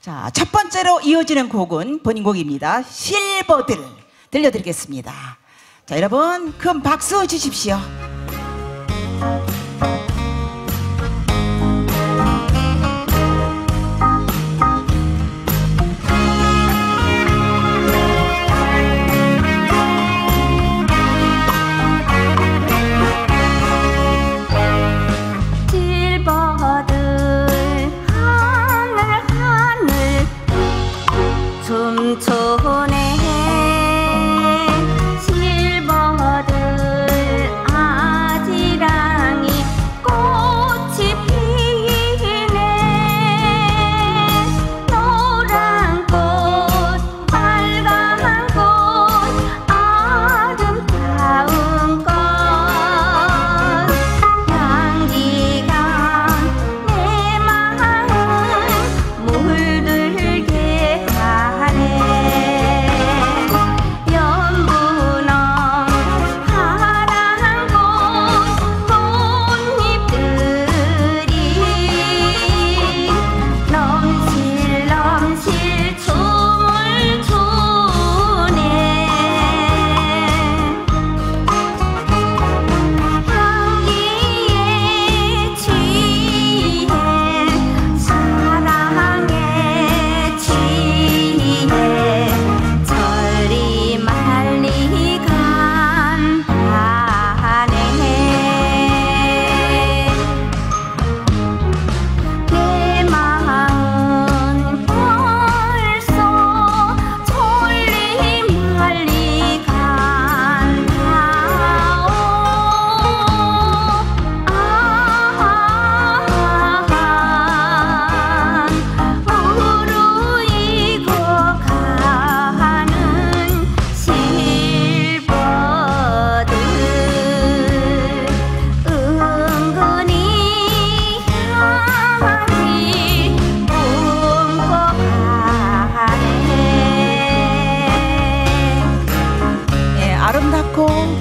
자, 첫 번째로 이어지는 곡은 본인 곡입니다. 실버들 들려드리겠습니다. 자, 여러분 큰 박수 주십시오.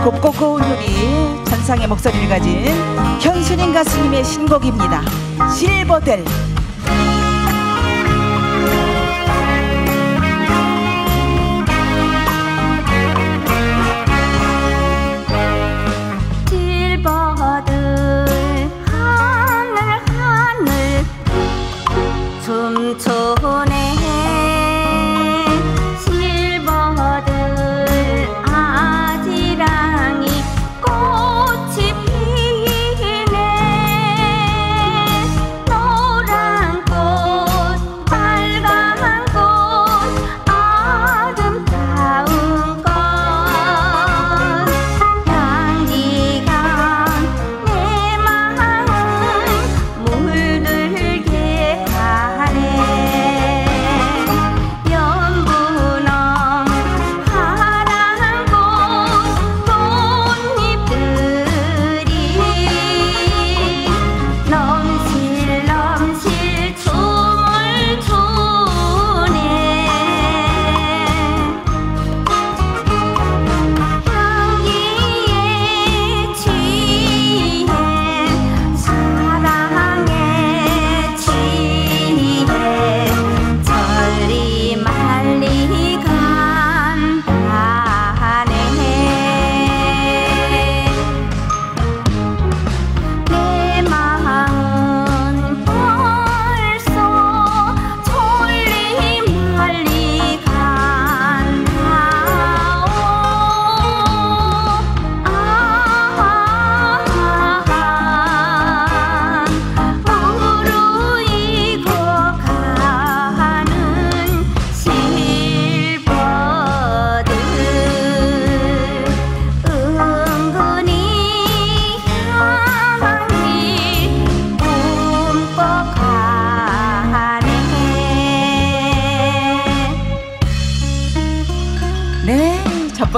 곱고 고운 소리 천상의 목소리를 가진 현순인 가수님의 신곡입니다. 실버델. 춤추네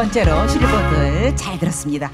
번째로 실버들 잘 들었습니다.